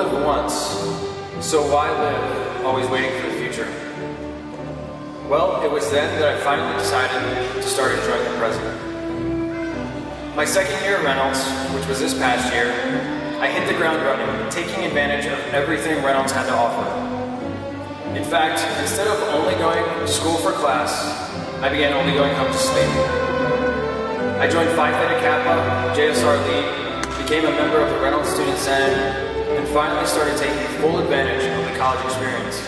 Live once, so why live always waiting for the future? Well, it was then that I finally decided to start enjoying the present. My second year at Reynolds, which was this past year, I hit the ground running, taking advantage of everything Reynolds had to offer. In fact, instead of only going to school for class, I began only going home to sleep. I joined Phi Theta Kappa, JSR League, became a member of the Reynolds Student Senate, and finally started taking full advantage of the college experience.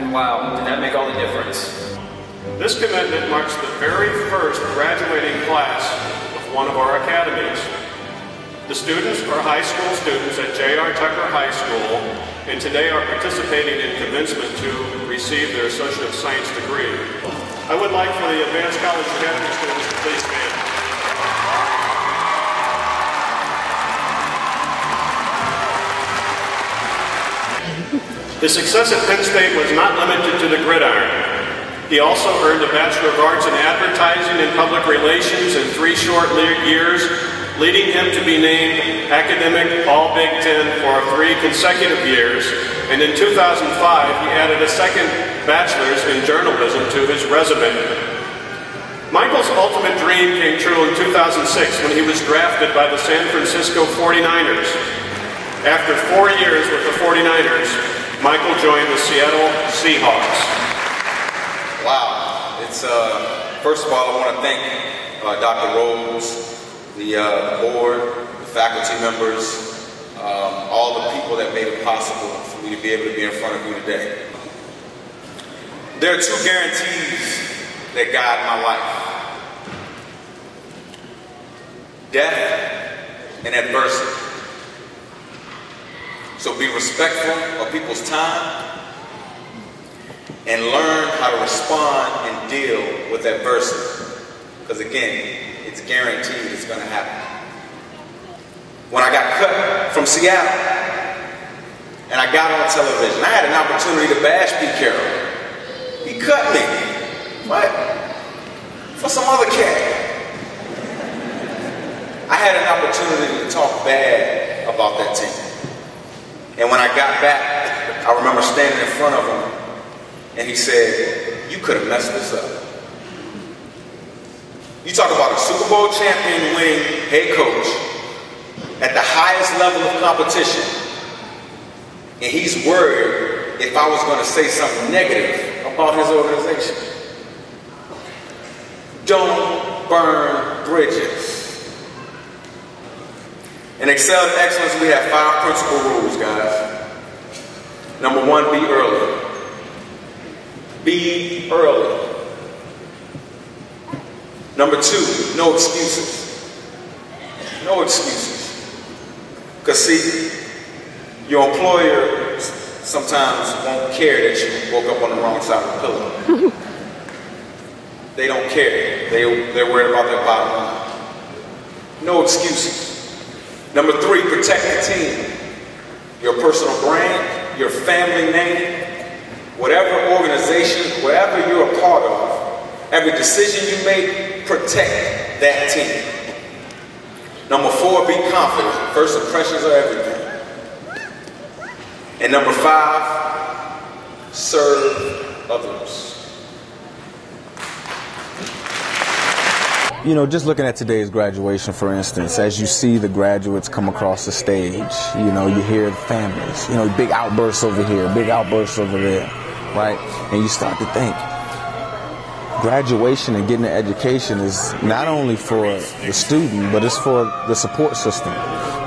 And wow, did that make all the difference. This commitment marks the very first graduating class of one of our academies. The students are high school students at J.R. Tucker High School and today are participating in commencement to receive their Associate of Science degree. I would like for the Advanced College Academy students to please His success at Penn State was not limited to the gridiron. He also earned a Bachelor of Arts in Advertising and Public Relations in three short years, leading him to be named Academic All Big Ten for three consecutive years. And in 2005, he added a second bachelor's in journalism to his resume. Michael's ultimate dream came true in 2006 when he was drafted by the San Francisco 49ers. After four years with the 49ers, Michael joined the Seattle Seahawks. Wow. It's, uh, first of all, I want to thank uh, Dr. Rhodes, the, uh, board, the faculty members, um, all the people that made it possible for me to be able to be in front of you today. There are two guarantees that guide my life death and adversity. So be respectful of people's time and learn how to respond and deal with adversity. Because again, it's guaranteed it's going to happen. When I got cut from Seattle and I got on television, I had an opportunity to bash Pete Carroll. He cut me. What? For some other cat. I had an opportunity to talk bad about that team. And when I got back, I remember standing in front of him and he said, You could have messed this up. You talk about a Super Bowl champion winning head coach at the highest level of competition, and he's worried if I was going to say something negative about his organization. Don't burn bridges. In Excel Excellence, we have five principal rules, guys. Number one, be early. Be early. Number two, no excuses. No excuses. Because, see, your employer sometimes won't care that you woke up on the wrong side of the pillow. they don't care. They, they're worried about their bottom line. No excuses. Number three, protect the team. Your personal brand, your family name, whatever organization, whatever you're a part of, every decision you make, protect that team. Number four, be confident. First impressions are everything. And number five, serve others. You know, just looking at today's graduation, for instance, as you see the graduates come across the stage, you know, you hear the families, you know, big outbursts over here, big outbursts over there, right? And you start to think, graduation and getting an education is not only for the student, but it's for the support system.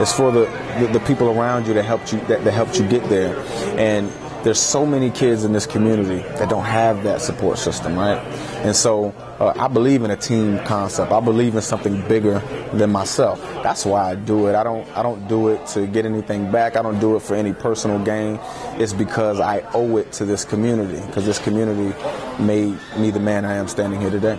It's for the, the, the people around you that helped you that, that helped you get there. And there's so many kids in this community that don't have that support system, right? And so uh, I believe in a team concept. I believe in something bigger than myself. That's why I do it. I don't I don't do it to get anything back. I don't do it for any personal gain. It's because I owe it to this community because this community made me the man I am standing here today.